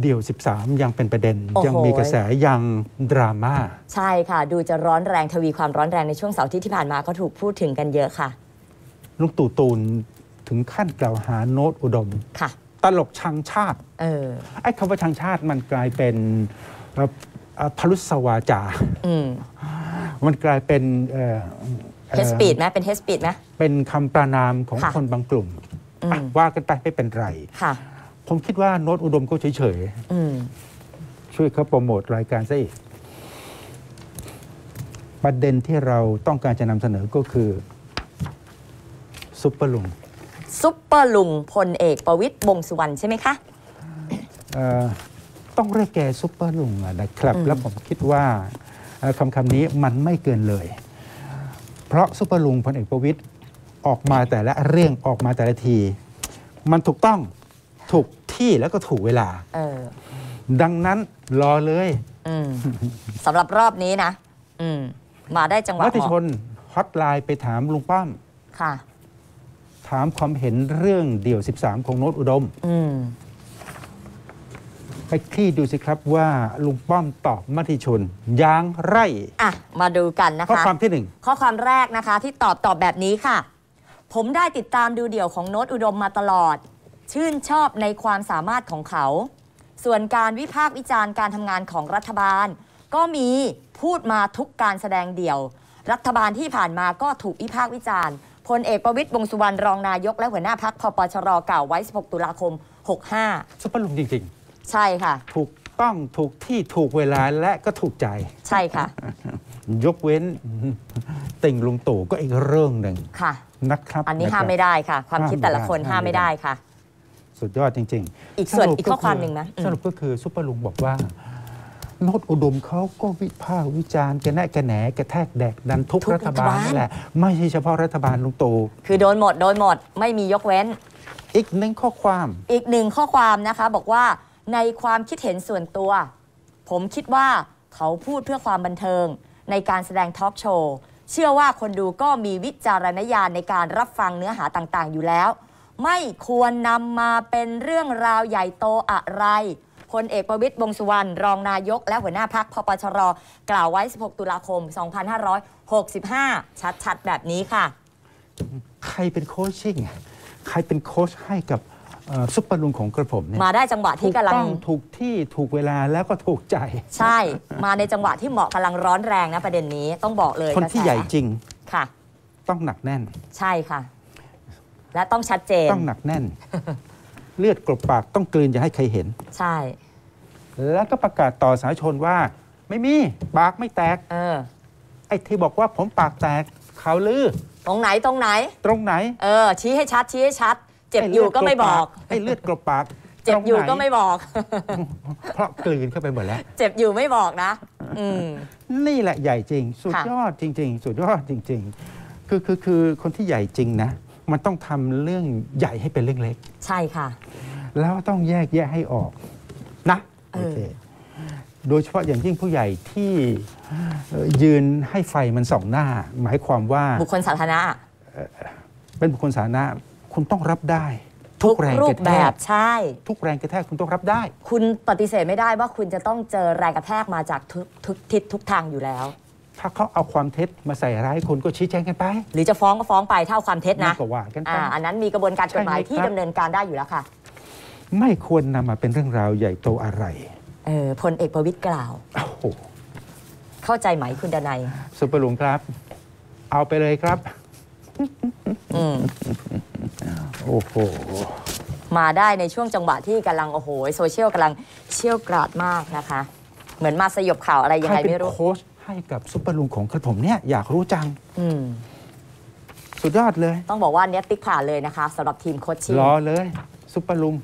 เดี่ยว 13 ยังเป็นประเด็นโอ้โหยังมีกระแสยังดราม่าใช่ค่ะ ดูจะร้อนแรงทวีความร้อนแรงในช่วงเสาร์อาทิตย์ที่ผ่านมาก็ถูกพูดถึงกันเยอะค่ะลุงตู่ตูนถึงขั้นกล่าวหาโน้ตอุดมค่ะ ตลกชังชาติเออไอ้คำว่าชังชาติมันกลายเป็นเอ่อเอ่อผรุสวาจาอืมมันกลายเป็นเอ่อ hate speech ไหมเป็น hate speech ไหมเป็นคำประณามของค่ะคนบางกลุ่มอืมอะว่ากันไปไม่เป็นไรค่ะ ผมคิดว่าโน้ตอุดมก็เฉยอืมๆช่วยเขาโปรโมทรายการซะอีกประเด็นที่เราต้องการจะนำเสนอก็คือซุปเปอร์ลุงซุปเปอร์ลุงพลเอกประวิตรวงษ์สุวรรณใช่ไหมคะเอ่อต้องเรียกแกซุปเปอร์ลุงอะนะครับอืมแล้วผมคิดว่าเอ่อคำคำนี้มันไม่เกินเลย เพราะซุปเปอร์ลุงพลเอกประวิตรออกมาแต่ละเรื่องออกมาแต่ละที มันถูกต้อง ถูกที่แล้วก็ถูกเวลา เออ ดังนั้นรอเลยอืมสำหรับรอบนี้นะ อืม มาได้จังหวะวัติเหชมาะนฮอตไลน์ไปถามลุงป้อม ค่ะ ถามความเห็นเรื่องเดี่ยว 13 ของโน้ตอุดม อืม ไปคลี่ดูสิครับว่าลุงป้อมตอบมติชนอยางไร อะ มาดูกันนะข้อคะ ความที่หนึ่งข้อความแรกนะคะที่ตอบตอบแบบนี้ค่ะ ผมได้ติดตามดูเดี่ยวของโน้ตอุดมมาตลอด ชื่นชอบในความสามารถของเขา ส่วนการวิพากษ์วิจารณ์การทำงานของรัฐบาล ก็มีพูดมาทุกการแสดงเดี่ยว รัฐบาลที่ผ่านมาก็ถูกวิพากษ์วิจารณ์พลเอกประวิตยวงษ์สุวรรณรองนายก และหัวหน้าพักพปชรกล่าวไว้ 16 ตุลาคม 65 ซุปเปอร์ลุงจริงใช่ค่ะๆถูกต้องถูกที่ถูกเวลาและก็ถูกใจ ใช่ค่ะ ยกเว้นติ่งลุงตู่ก็อีกเรื่องหนึ่งค่ะนะครับ อันนี้ะครับห้ามไม่ได้ค่ะ ความคิดแต่ละคนห้าห้ามมไม่ไม่ได้ได้ค่ะ สุดยอดจริง ๆ อีกส่วนสรุปอีกข้อความหนึ่งนะอืมสรุปก็คือซุปเปอร์ลุงบอกว่าโนตอุดมเขาก็วิพากษ์วิจารณ์กระแนะกระแหนกระแทกแดกดันทุกทุกรัฐบาลรัฐบาลนั่นแหละ ไม่ใช่เฉพาะรัฐบาลลุงตู่คือโดนหมด โดนหมด ไม่มียกเว้น อีกหนึ่งข้อความ อีกหนึ่งข้อความนะคะ บอกว่าในความคิดเห็นส่วนตัว ผมคิดว่าเขาพูดเพื่อความบันเทิง ในการแสดงทอล์กโชว์เชื่อว่าคนดูก็มีวิจารณญาณในการรับฟังเนื้อหาต่างๆ อยู่แล้ว ไม่ควรนำมาเป็นเรื่องราวใหญ่โตอะไรพลเอกประวิตยวงษ์สุวรรณรองนายก และหัวหน้าพักพปชร กล่าวไว้ 16 ตุลาคม 2565 ชัด ๆ แบบนี้ค่ะ ใครเป็น coaching ใครเป็นโค้ชให้กับเอ่อซุปเปอร์ลุงของกระผมเนี่ยมาได้จังหวะถูที่กกำลังต้องถูกที่ถูกเวลาแล้วก็ถูกใจ ใช่ มาในจังหวะที่เหมาะกำลังร้อนแรงนะประเด็นนี้ต้องบอกเลยคนที่กระแสใหญ่จริงค่ะ ต้องหนักแน่น ใช่ค่ะ และต้องชัดเจน ต้องหนักแน่น เลือดกลบปากต้องกลืนอย่าให้ใครเห็น ใช่ แล้วก็ประกาศต่อสาธารณชนว่า ไม่มีปากไม่แตก เออ ไอ้ที่บอกว่าผมปากแตกข่าวลือ ตรงไหนตรงไหน ตรงไหน เออ ชี้ให้ชัด ชี้ให้ชัด เจ็บอยู่ก็ไม่บอกไอ้เลือดกลบปากเจ็บอยู่ตรงหนก็ไม่บอก เพราะกลืนเข้าไปหมดแล้ว เจ็บอยู่ไม่บอกนะอืมนี่แหละใหญ่จริง สุดค่ะยอดจริง ๆ สุดยอดจริง ๆ คือคือคือคนที่ใหญ่จริงนะ มันต้องทำเรื่องใหญ่ให้เป็นเรื่องเล็ก ใช่ค่ะ แล้วต้องแยกแยะให้ออกนะเออโอเคโดยเฉพาะอย่างยิ่งผู้ใหญ่ที่เอ่อยืนให้ไฟมันส่องหน้า หมายความว่าบุคคลสาธารณะเป็นบุคคลสาธารณะคุณต้องรับได้ ทุทุกกแรงรูกประแบแทบกใช่ ทุกแรงกระแทกคุณต้องรับได้ คุณปฏิเสธไม่ได้ว่าคุณจะต้องเจอแรงกระแทกมาจากทุกทุกทิศทุกทางอยู่แล้ว ถ้าเขาเอาความเท็จมาใส่ร้ายคุณก็ชี้แจงกันไป หรือจะฟ้องก็ฟ้องไปเท่าความเท็จนะนั่นก็ว่ากันไปอ่าอันนั้นมีกระบวนการกฎหมายใช่ไหมที่ครับดำเนินการได้อยู่แล้วค่ะ ไม่ควรนำมาเป็นเรื่องราวใหญ่โตอะไรเออพลเอกประวิตรกล่าวโอ้โหเข้าใจไหมคุณดนัยสุปเปอร์ลุงครับ เอาไปเลยครับอืมโอ้โหมาได้ในช่วงจังหวะที่กำลังโอ้โหโซเชียลกำลังเชี่ยวกรากมากนะคะ เหมือนมาสยบข่าวอะไรยังใครไงเป็นไม่รู้โค้ช ให้กับซุปเปอร์ลุงของกระผมเนี่ยอยากรู้จัก อืม สุดยอดเลย ต้องบอกว่าอันเนี้ยติ๊กผ่านเลยนะคะสำหรับทีม coaching รอเลย ซุปเปอร์ลุง